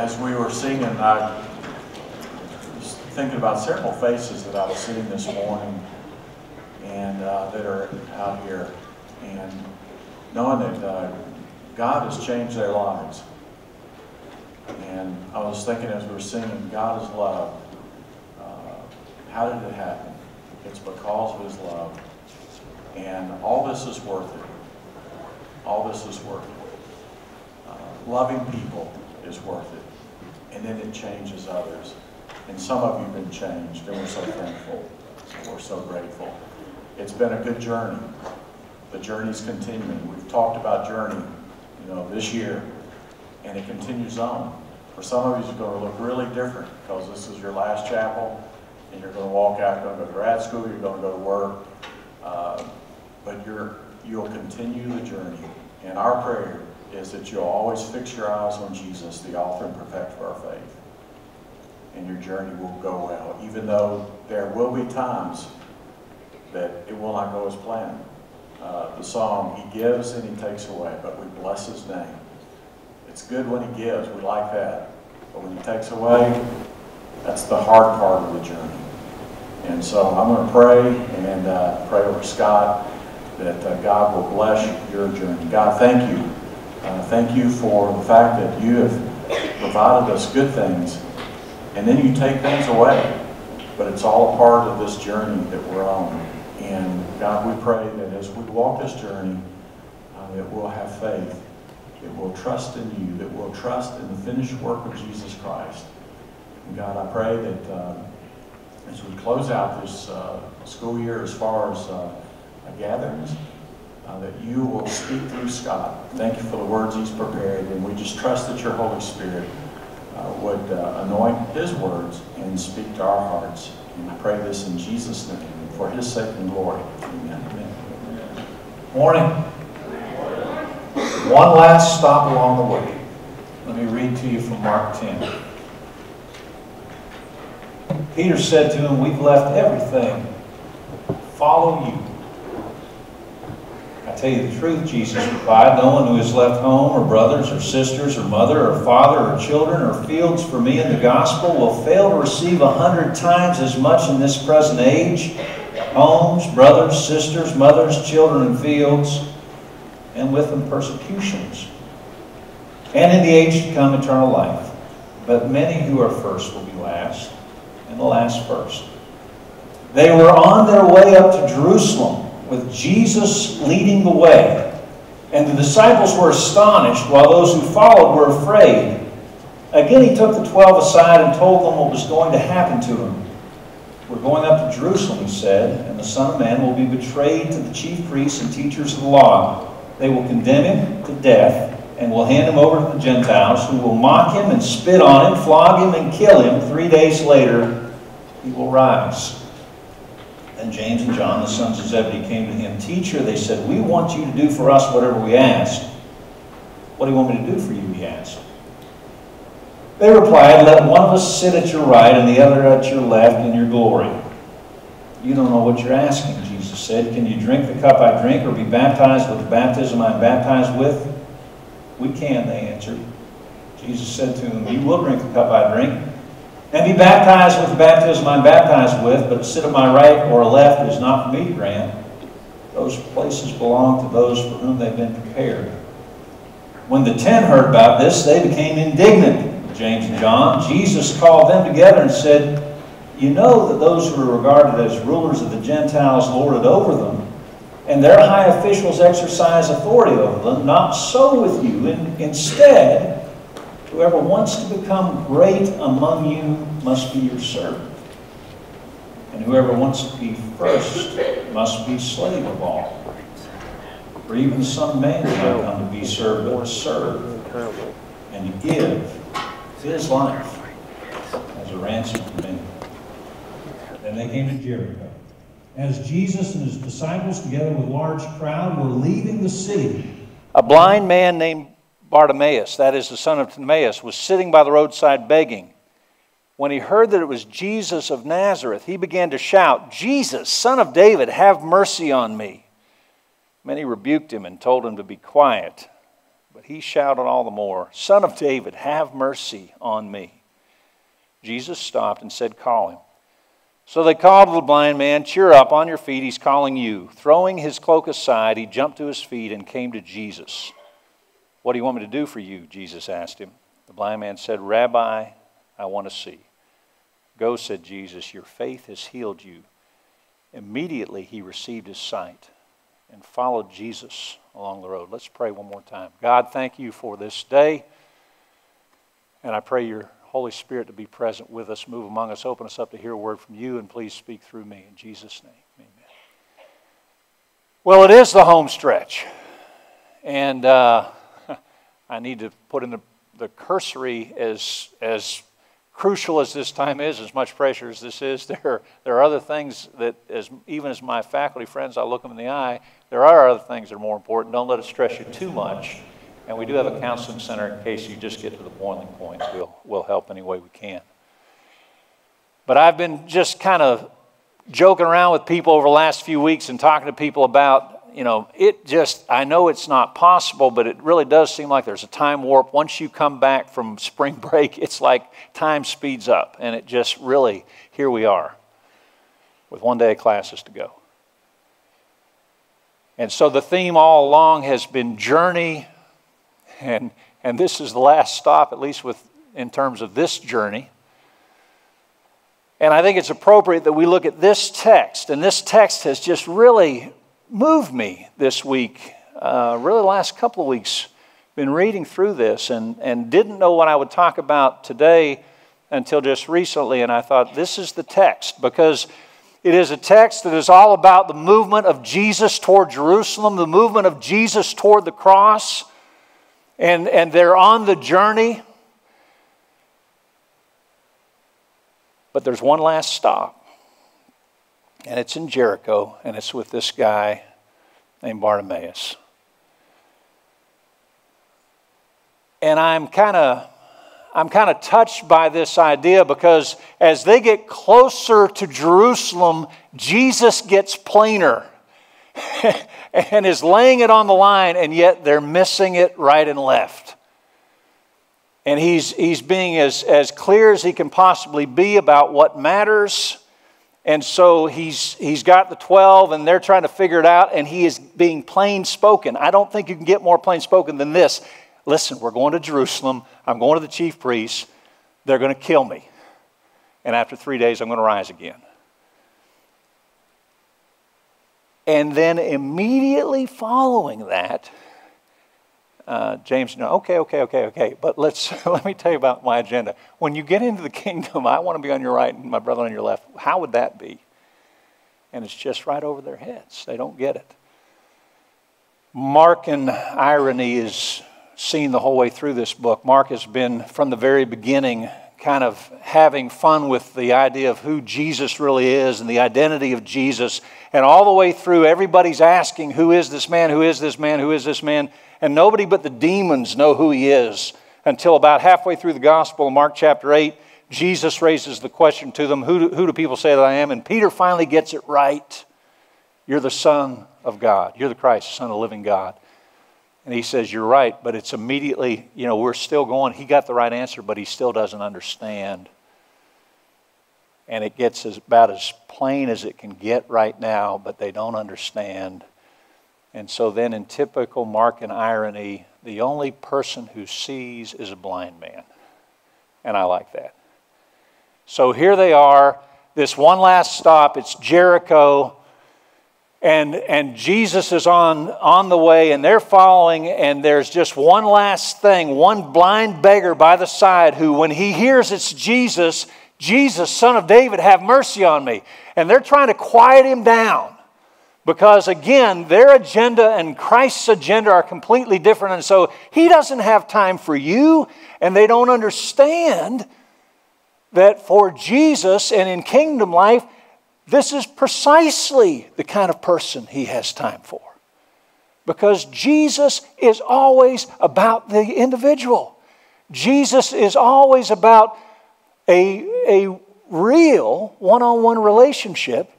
as we were singing, I was thinking about several faces that I was seeing this morning and uh, that are out here, and knowing that uh, God has changed their lives. And I was thinking as we were singing, God is love. Uh, how did it happen? It's because of His love. And all this is worth it. All this is worth it. Uh, loving people is worth it. And then it changes others. And some of you have been changed, and we're so thankful. We're so grateful. It's been a good journey. The journey's continuing. We've talked about journey, you know, this year, and it continues on. For some of you, it's going to look really different because this is your last chapel, and you're going to walk out, you're going to go to grad school, you're going to go to work, uh, but you're, you'll continue the journey. And our prayer is that you'll always fix your eyes on Jesus, the author and perfecter of our faith. And your journey will go well, even though there will be times that it will not go as planned. Uh, the song, He gives and He takes away, but we bless His name. It's good when He gives, we like that. But when He takes away, that's the hard part of the journey. And so I'm going to pray and uh, pray over Scott that uh, God will bless your journey. God, thank you. Uh, thank you for the fact that you have provided us good things, and then you take things away. But it's all a part of this journey that we're on. And God, we pray that as we walk this journey, uh, that we'll have faith, that we'll trust in you, that we'll trust in the finished work of Jesus Christ. And God, I pray that uh, as we close out this uh, school year as far as uh, gatherings, uh, that you will speak through Scott. Thank you for the words he's prepared, and we just trust that your Holy Spirit uh, would uh, anoint his words and speak to our hearts. And we pray this in Jesus' name, for his sake and glory. Amen. Amen. Morning. One last stop along the way. Let me read to you from Mark 10. Peter said to him, We've left everything. Follow you. I tell you the truth, Jesus replied, no one who has left home or brothers or sisters or mother or father or children or fields for me in the gospel will fail to receive a hundred times as much in this present age homes, brothers, sisters, mothers, children, and fields, and with them persecutions. And in the age to come, eternal life. But many who are first will be last, and the last first. They were on their way up to Jerusalem with Jesus leading the way. And the disciples were astonished, while those who followed were afraid. Again, he took the twelve aside and told them what was going to happen to him. We're going up to Jerusalem, he said, and the Son of Man will be betrayed to the chief priests and teachers of the law. They will condemn him to death and will hand him over to the Gentiles, who will mock him and spit on him, flog him, and kill him. Three days later, he will rise. Then James and John, the sons of Zebedee, came to him. Teacher, they said, we want you to do for us whatever we ask. What do you want me to do for you? He asked. They replied, Let one of us sit at your right and the other at your left in your glory. You don't know what you're asking, Jesus said. Can you drink the cup I drink or be baptized with the baptism I'm baptized with? We can, they answered. Jesus said to them, You will drink the cup I drink and be baptized with the baptism I'm baptized with, but sit at my right or left is not for me to grant. Those places belong to those for whom they've been prepared. When the ten heard about this, they became indignant. James and John, Jesus called them together and said, You know that those who are regarded as rulers of the Gentiles lord it over them, and their high officials exercise authority over them. Not so with you. And instead, whoever wants to become great among you must be your servant. And whoever wants to be first must be slave of all. For even some Man not come to be served, but to serve, and give his life as a ransom for many. Then they came to Jericho. As Jesus and his disciples, together with a large crowd, were leaving the city, a blind man named Bartimaeus, that is the son of Timaeus, was sitting by the roadside begging. When he heard that it was Jesus of Nazareth, he began to shout, Jesus, son of David, have mercy on me. Many rebuked him and told him to be quiet But he shouted all the more, Son of David, have mercy on me. Jesus stopped and said, Call him. So they called the blind man, Cheer up, on your feet, he's calling you. Throwing his cloak aside, he jumped to his feet and came to Jesus. What do you want me to do for you? Jesus asked him. The blind man said, Rabbi, I want to see. Go, said Jesus, your faith has healed you. Immediately he received his sight and followed Jesus along the road. Let's pray one more time. God, thank you for this day. And I pray your Holy Spirit to be present with us, move among us, open us up to hear a word from you, and please speak through me. In Jesus' name, amen. Well, it is the home stretch. And uh, I need to put in the, the cursory as, as crucial as this time is, as much pressure as this is, there, there are other things that, as, even as my faculty friends, I look them in the eye, there are other things that are more important. Don't let it stress you too much. And we do have a counseling center in case you just get to the boiling point. We'll, we'll help any way we can. But I've been just kind of joking around with people over the last few weeks and talking to people about you know, it just, I know it's not possible, but it really does seem like there's a time warp. Once you come back from spring break, it's like time speeds up. And it just really, here we are with one day of classes to go. And so the theme all along has been journey, and, and this is the last stop, at least with, in terms of this journey. And I think it's appropriate that we look at this text, and this text has just really moved me this week, uh, really the last couple of weeks, been reading through this and, and didn't know what I would talk about today until just recently. And I thought, this is the text because it is a text that is all about the movement of Jesus toward Jerusalem, the movement of Jesus toward the cross. And, and they're on the journey. But there's one last stop and it's in Jericho, and it's with this guy named Bartimaeus. And I'm kind of I'm kind of touched by this idea because as they get closer to Jerusalem, Jesus gets plainer and is laying it on the line, and yet they're missing it right and left. And he's, he's being as, as clear as he can possibly be about what matters and so he's, he's got the 12 and they're trying to figure it out, and he is being plain spoken. I don't think you can get more plain spoken than this. Listen, we're going to Jerusalem. I'm going to the chief priests. They're going to kill me. And after three days, I'm going to rise again. And then immediately following that, uh, James, no, okay, okay, okay, okay. But let's let me tell you about my agenda. When you get into the kingdom, I want to be on your right and my brother on your left. How would that be? And it's just right over their heads. They don't get it. Markan irony is seen the whole way through this book. Mark has been from the very beginning kind of having fun with the idea of who Jesus really is and the identity of Jesus. And all the way through, everybody's asking, Who is this man? Who is this man? Who is this man? and nobody but the demons know who he is until about halfway through the gospel in Mark chapter 8. Jesus raises the question to them, who do, who do people say that I am? And Peter finally gets it right. You're the Son of God. You're the Christ, the Son of the living God. And he says, You're right, but it's immediately, you know, we're still going. He got the right answer, but he still doesn't understand. And it gets as, about as plain as it can get right now, but they don't understand. And so then, in typical Markan irony, the only person who sees is a blind man. And I like that. So here they are, this one last stop, it's Jericho. And, and Jesus is on, on the way, and they're following, and there's just one last thing one blind beggar by the side who, when he hears it's Jesus, Jesus, son of David, have mercy on me. And they're trying to quiet him down. Because again, their agenda and Christ's agenda are completely different. And so he doesn't have time for you, and they don't understand that for Jesus and in kingdom life, this is precisely the kind of person he has time for. Because Jesus is always about the individual. Jesus is always about a, a real one on one relationship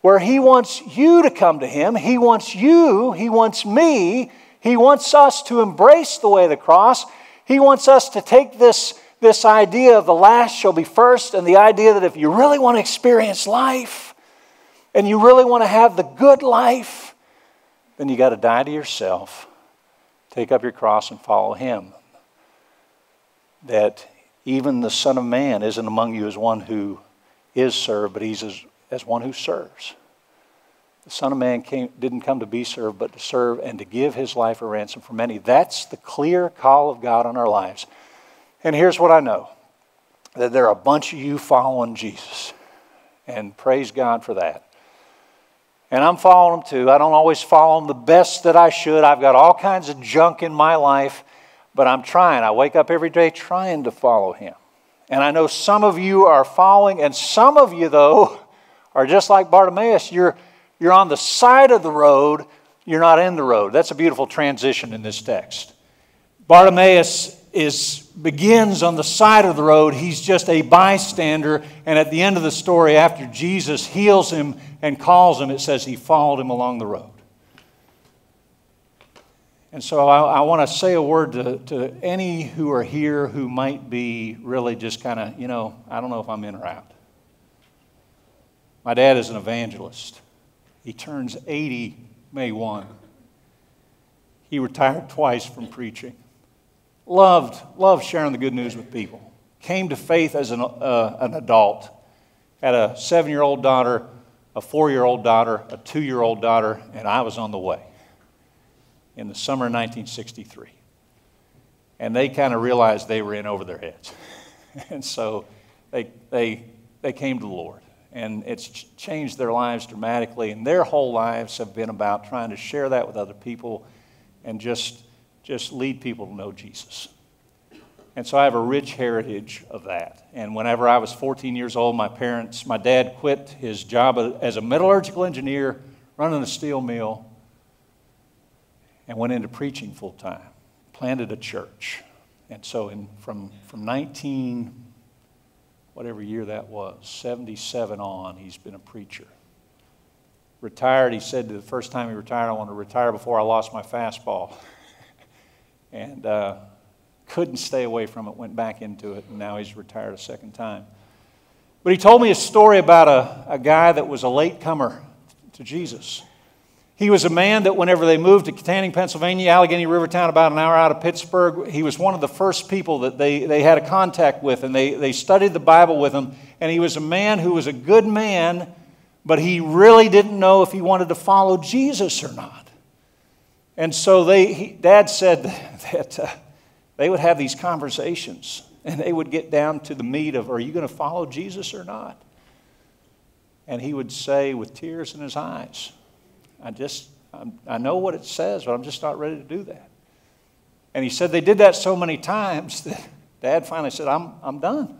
where He wants you to come to Him. He wants you, He wants me, He wants us to embrace the way of the cross. He wants us to take this, this idea of the last shall be first and the idea that if you really want to experience life and you really want to have the good life, then you got to die to yourself, take up your cross, and follow Him. That even the Son of Man isn't among you as one who is served, but He's as, as one who serves. The Son of Man came, didn't come to be served, but to serve and to give his life a ransom for many. That's the clear call of God on our lives. And here's what I know that there are a bunch of you following Jesus. And praise God for that. And I'm following him too. I don't always follow him the best that I should. I've got all kinds of junk in my life, but I'm trying. I wake up every day trying to follow him. And I know some of you are following, and some of you, though, are just like Bartimaeus. You're you're on the side of the road, you're not in the road. That's a beautiful transition in this text. Bartimaeus is begins on the side of the road. He's just a bystander, and at the end of the story, after Jesus heals him and calls him, it says he followed him along the road. And so I, I want to say a word to, to any who are here who might be really just kind of, you know, I don't know if I'm in or out. My dad is an evangelist. He turns 80 May 1. He retired twice from preaching. Loved, loved sharing the good news with people. Came to faith as an, uh, an adult. Had a seven year old daughter, a four year old daughter, a two year old daughter, and I was on the way in the summer of 1963. And they kind of realized they were in over their heads. and so they, they, they came to the Lord and it's changed their lives dramatically. And their whole lives have been about trying to share that with other people and just, just lead people to know Jesus. And so I have a rich heritage of that. And whenever I was 14 years old, my parents, my dad quit his job as a metallurgical engineer running a steel mill and went into preaching full time, planted a church. And so in, from, from 19 whatever year that was, 77 on, he's been a preacher. Retired, he said the first time he retired, I want to retire before I lost my fastball. and uh, couldn't stay away from it, went back into it, and now he's retired a second time. But he told me a story about a, a guy that was a latecomer to Jesus. He was a man that whenever they moved to Kittanning, Pennsylvania, Allegheny River town, about an hour out of Pittsburgh, he was one of the first people that they, they had a contact with, and they, they studied the Bible with him. And he was a man who was a good man, but he really didn't know if he wanted to follow Jesus or not. And so they, he, Dad said that uh, they would have these conversations, and they would get down to the meat of, are you going to follow Jesus or not? And he would say with tears in his eyes, I just, I'm, i know what it says, but I'm just not ready to do that. And he said they did that so many times that dad finally said, I'm, I'm done.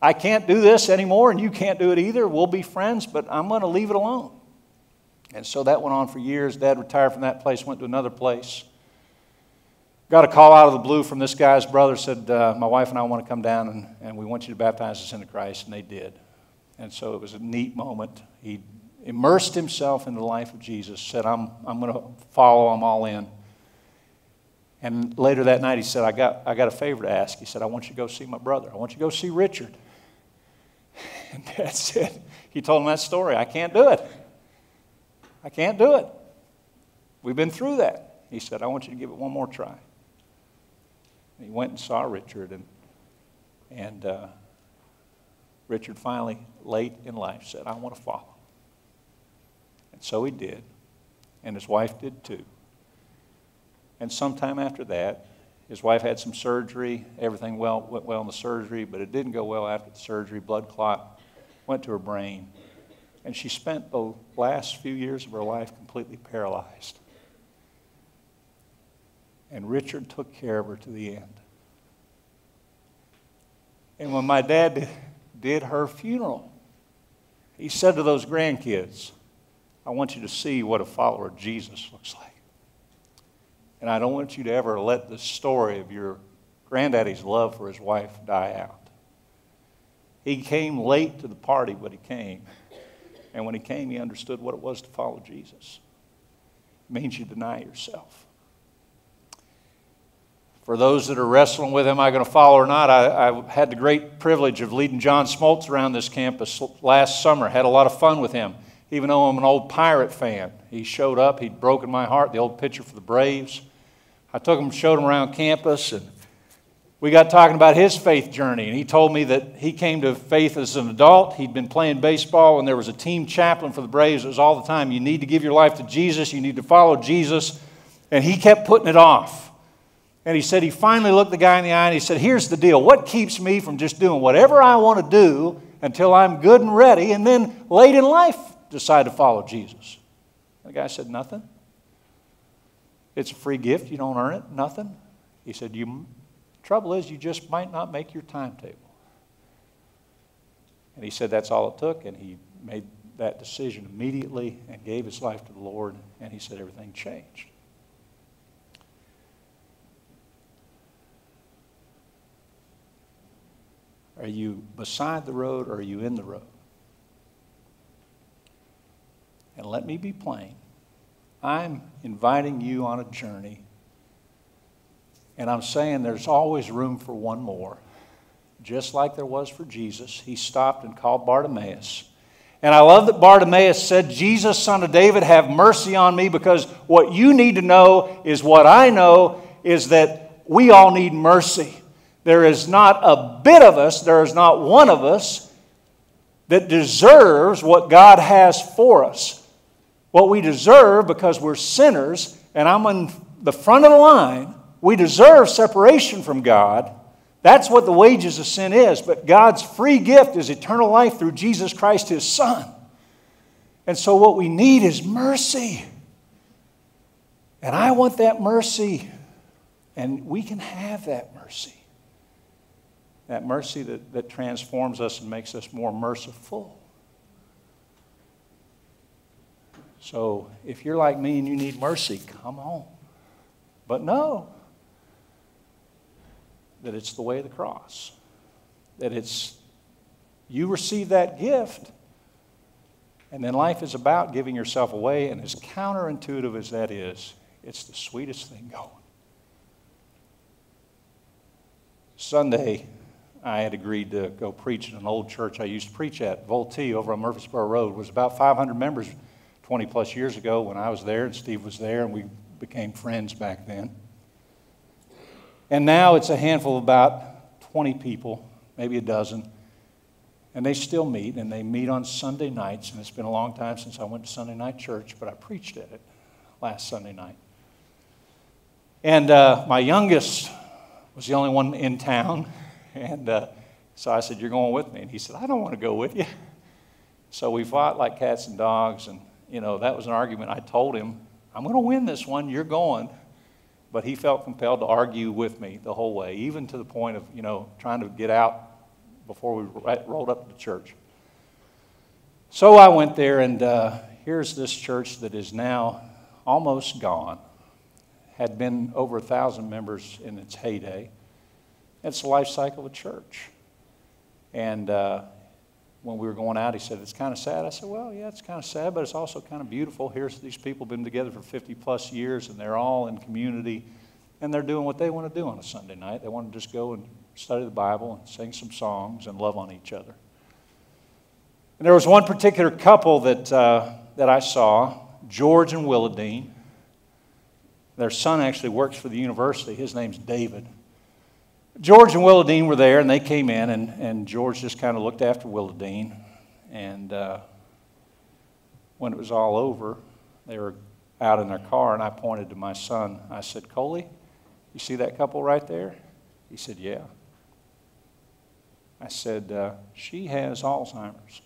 I can't do this anymore, and you can't do it either. We'll be friends, but I'm going to leave it alone. And so that went on for years. Dad retired from that place, went to another place. Got a call out of the blue from this guy's brother, said, uh, My wife and I want to come down and, and we want you to baptize us into Christ. And they did. And so it was a neat moment. He immersed himself in the life of Jesus, said, I'm, I'm going to follow, I'm all in. And later that night, he said, I got, I got a favor to ask. He said, I want you to go see my brother. I want you to go see Richard. And Dad said, he told him that story. I can't do it. I can't do it. We've been through that. He said, I want you to give it one more try. And he went and saw Richard, and, and uh, Richard finally, late in life, said, I want to follow. So he did, and his wife did too. And sometime after that, his wife had some surgery. Everything well, went well in the surgery, but it didn't go well after the surgery. Blood clot went to her brain. And she spent the last few years of her life completely paralyzed. And Richard took care of her to the end. And when my dad did her funeral, he said to those grandkids, I want you to see what a follower of Jesus looks like. And I don't want you to ever let the story of your granddaddy's love for his wife die out. He came late to the party, but he came. And when he came, he understood what it was to follow Jesus. It means you deny yourself. For those that are wrestling with am I going to follow or not, I, I had the great privilege of leading John Smoltz around this campus last summer. Had a lot of fun with him, even though I'm an old Pirate fan. He showed up, he'd broken my heart, the old pitcher for the Braves. I took him, showed him around campus, and we got talking about his faith journey. And he told me that he came to faith as an adult. He'd been playing baseball, and there was a team chaplain for the Braves. It was all the time you need to give your life to Jesus, you need to follow Jesus. And he kept putting it off. And he said he finally looked the guy in the eye and he said, Here's the deal. What keeps me from just doing whatever I want to do until I'm good and ready and then late in life decide to follow Jesus? The guy said, Nothing. It's a free gift. You don't earn it. Nothing. He said, You trouble is you just might not make your timetable. And he said that's all it took, and he made that decision immediately and gave his life to the Lord, and he said everything changed. Are you beside the road or are you in the road? And let me be plain. I'm inviting you on a journey, and I'm saying there's always room for one more. Just like there was for Jesus, he stopped and called Bartimaeus. And I love that Bartimaeus said, Jesus, son of David, have mercy on me, because what you need to know is what I know is that we all need mercy. There is not a bit of us, there is not one of us that deserves what God has for us. What we deserve because we're sinners, and I'm on the front of the line, we deserve separation from God. That's what the wages of sin is. But God's free gift is eternal life through Jesus Christ, His Son. And so, what we need is mercy. And I want that mercy. And we can have that mercy that mercy that, that transforms us and makes us more merciful. So if you're like me and you need mercy, come on. But know that it's the way of the cross, that it's you receive that gift. And then life is about giving yourself away, and as counterintuitive as that is, it's the sweetest thing going. Sunday, I had agreed to go preach in an old church I used to preach at, Vultee, over on Murfreesboro Road. It was about 500 members 20 plus years ago when I was there and Steve was there, and we became friends back then. And now it's a handful of about 20 people, maybe a dozen, and they still meet, and they meet on Sunday nights. And it's been a long time since I went to Sunday night church, but I preached at it last Sunday night. And uh, my youngest was the only one in town. And uh, so I said, You're going with me? And he said, I don't want to go with you. So we fought like cats and dogs. And, you know, that was an argument. I told him, I'm going to win this one. You're going. But he felt compelled to argue with me the whole way, even to the point of, you know, trying to get out before we rolled up to church. So I went there, and uh, here's this church that is now almost gone. Had been over a thousand members in its heyday. It's the life cycle of a church. And uh, when we were going out, he said, It's kind of sad. I said, Well, yeah, it's kind of sad, but it's also kind of beautiful. Here's these people been together for 50 plus years, and they're all in community, and they're doing what they want to do on a Sunday night. They want to just go and study the Bible and sing some songs and love on each other. And there was one particular couple that, uh, that I saw, George and Willadine. Their son actually works for the university. His name's David. George and Willa Dean were there, and they came in, and, and George just kind of looked after Willa Dean. And uh, when it was all over, they were out in their car, and I pointed to my son. I said, Coley, you see that couple right there? He said, Yeah. I said, uh, She has Alzheimer's.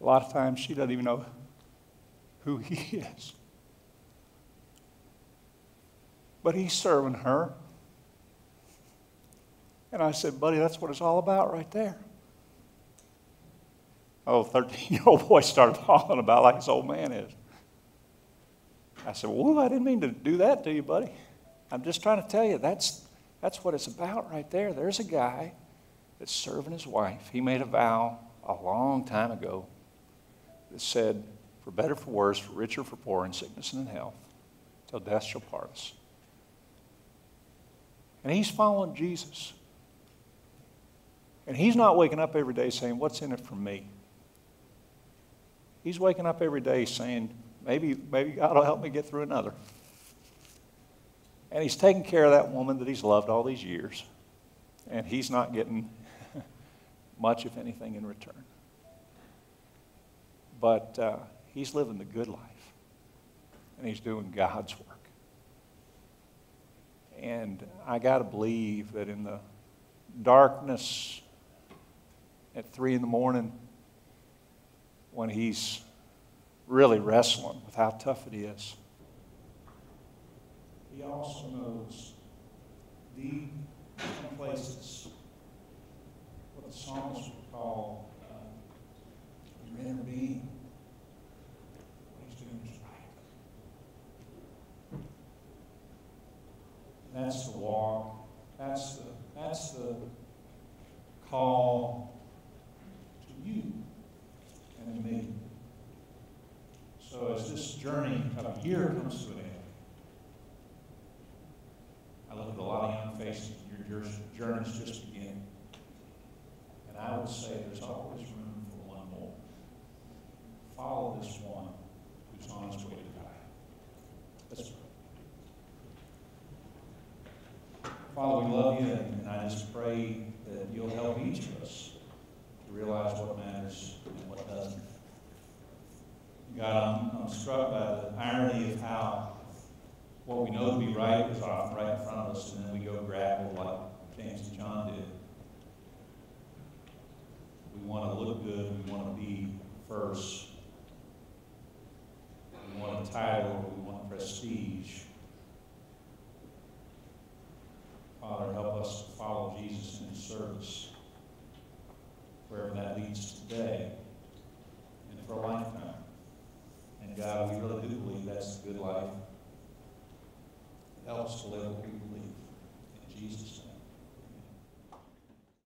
A lot of times she doesn't even know who he is. But he's serving her. And I said, buddy, that's what it's all about right there. Oh, 13 year old boy started falling about like his old man is. I said, Well, I didn't mean to do that to you, buddy. I'm just trying to tell you that's, that's what it's about right there. There's a guy that's serving his wife. He made a vow a long time ago that said, For better, for worse, for richer, for poor, in sickness and in health, till death shall part us. And he's following Jesus. And he's not waking up every day saying, What's in it for me? He's waking up every day saying, Maybe, maybe God will help me get through another. And he's taking care of that woman that he's loved all these years. And he's not getting much, if anything, in return. But uh, he's living the good life. And he's doing God's work. And I got to believe that in the darkness at three in the morning, when he's really wrestling with how tough it is, he also knows the places what the psalmist would call inner being. What he's doing is right. That's the walk. That's the, that's the call to you and to me. So as this journey of year comes to an end, I look at a lot of young faces, your journey's just beginning. And I would say there's always room for one more. Follow this one who's on his way to die. Let's pray. Father, we love you, and I just pray that you'll help each of us to realize what matters and what doesn't. God, I'm, um, I'm struck by the irony of how what we know to be right is often right in front of us, and then we go grab like James and John did. We want to look good, we want to be first. We want a title, we want prestige. Father, help us to follow Jesus in his service, wherever that leads today and for a lifetime. God, we really do believe that's the good life. Help us to live what we believe. In Jesus' name.